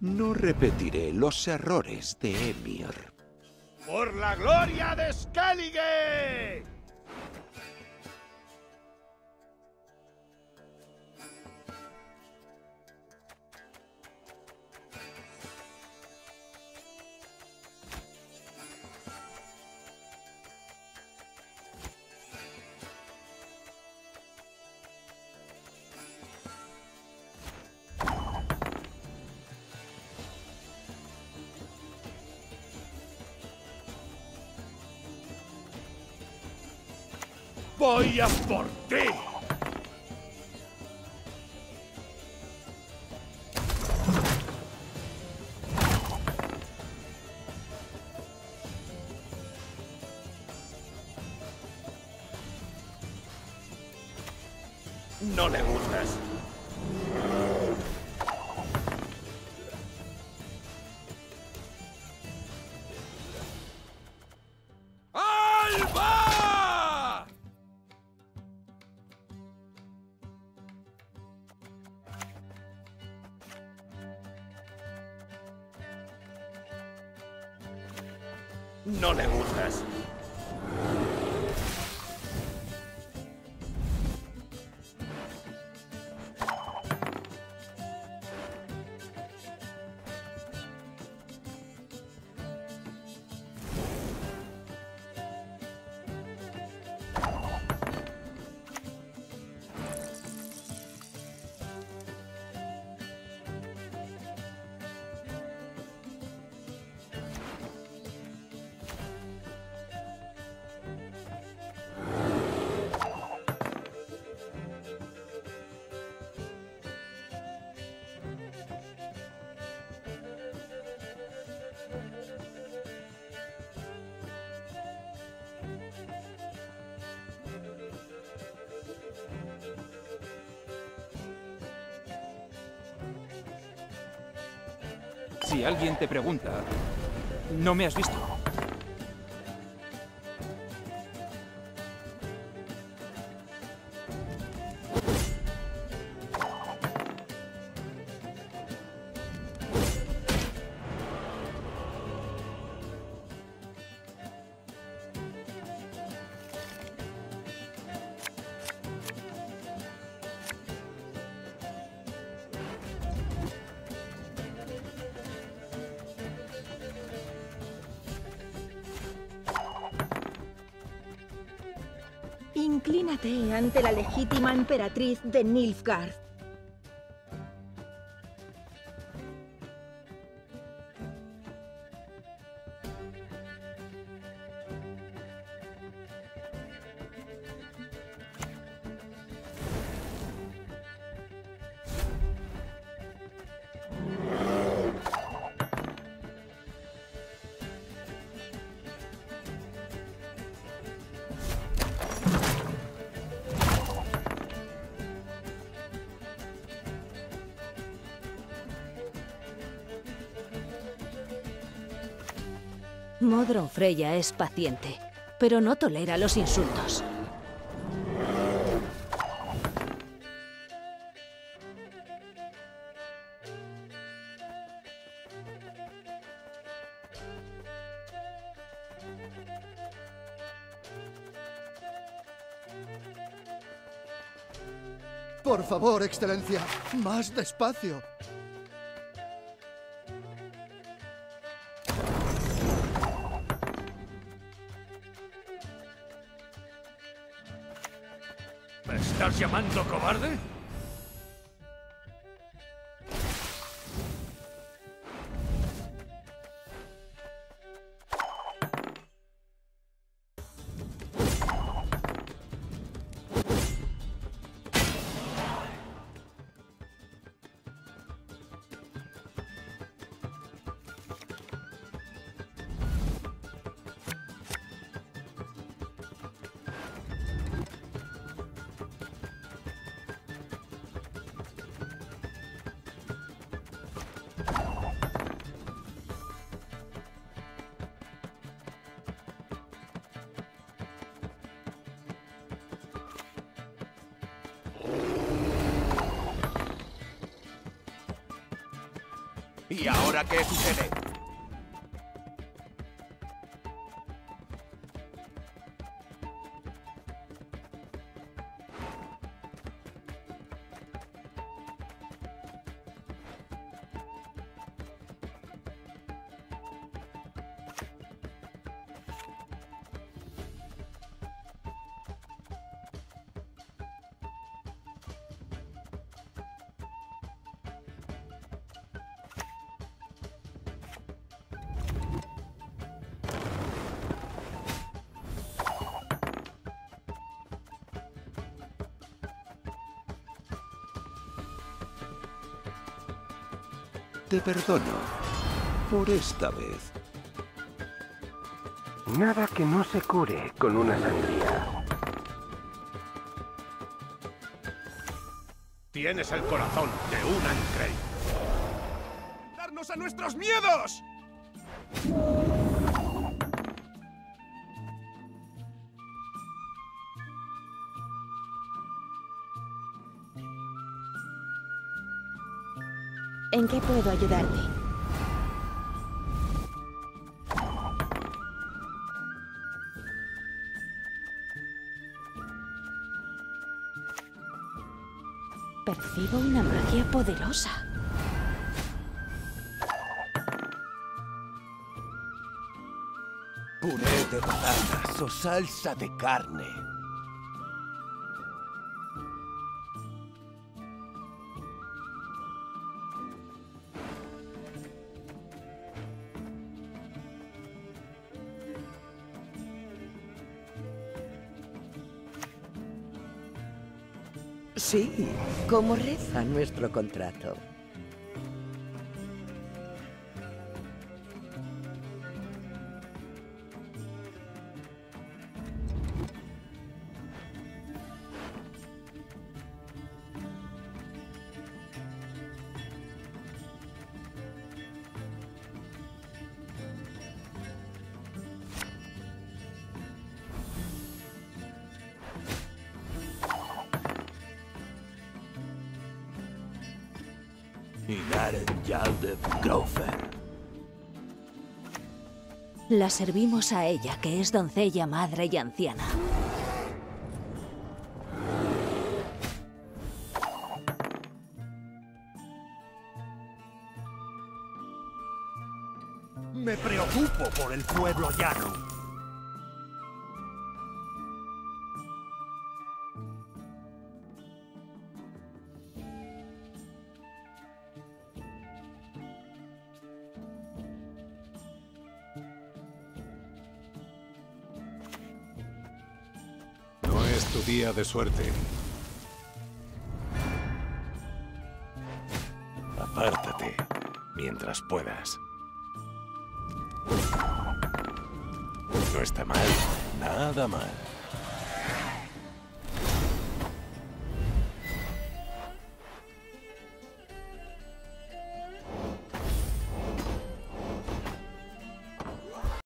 No repetiré los errores de Emir. ¡Por la gloria de Skellige! ¡Voy a por ti! No le gustas. No le gustas. Si alguien te pregunta, ¿no me has visto? Ante la legítima emperatriz de Nilfgaard. Modron Freya es paciente, pero no tolera los insultos. Por favor, Excelencia, más despacio. ¿Me estás llamando cobarde? ¿Y ahora qué sucede? Te perdono. Por esta vez. Nada que no se cure con una sangría. Tienes el corazón de un Ancrate. ¡Darnos a nuestros miedos! ¿En qué puedo ayudarte? Percibo una magia poderosa. Puré de patatas o salsa de carne. Sí, como reza nuestro contrato. La servimos a ella, que es doncella, madre y anciana. Me preocupo por el pueblo llano. Es tu día de suerte. Apártate mientras puedas. No está mal, nada mal.